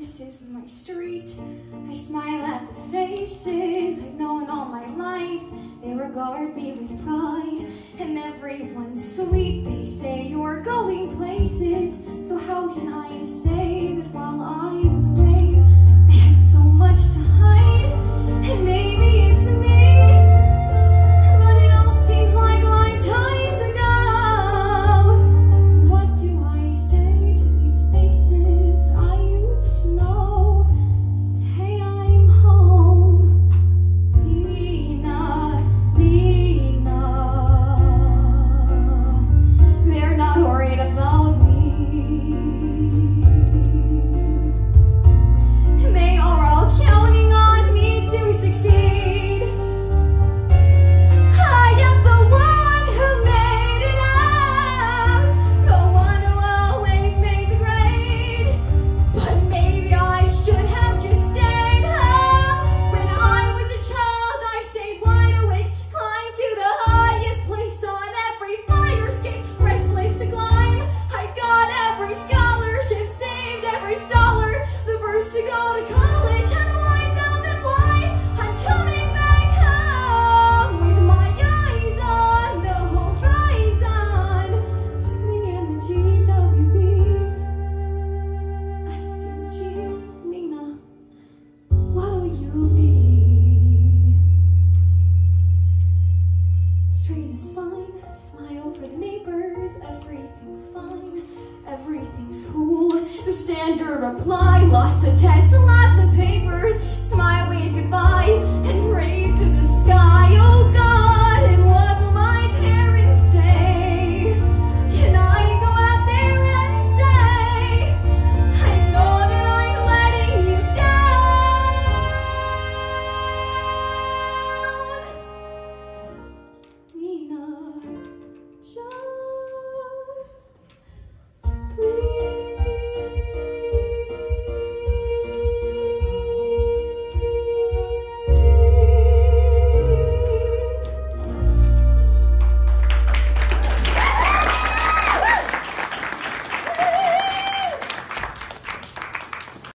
This is my street. I smile at the faces I've known all my life. They regard me with pride, and everyone's sweet. They say you're going places, so how can I say that It's fine. Smile for the neighbors, everything's fine. Everything's cool. The standard reply, lots of tests.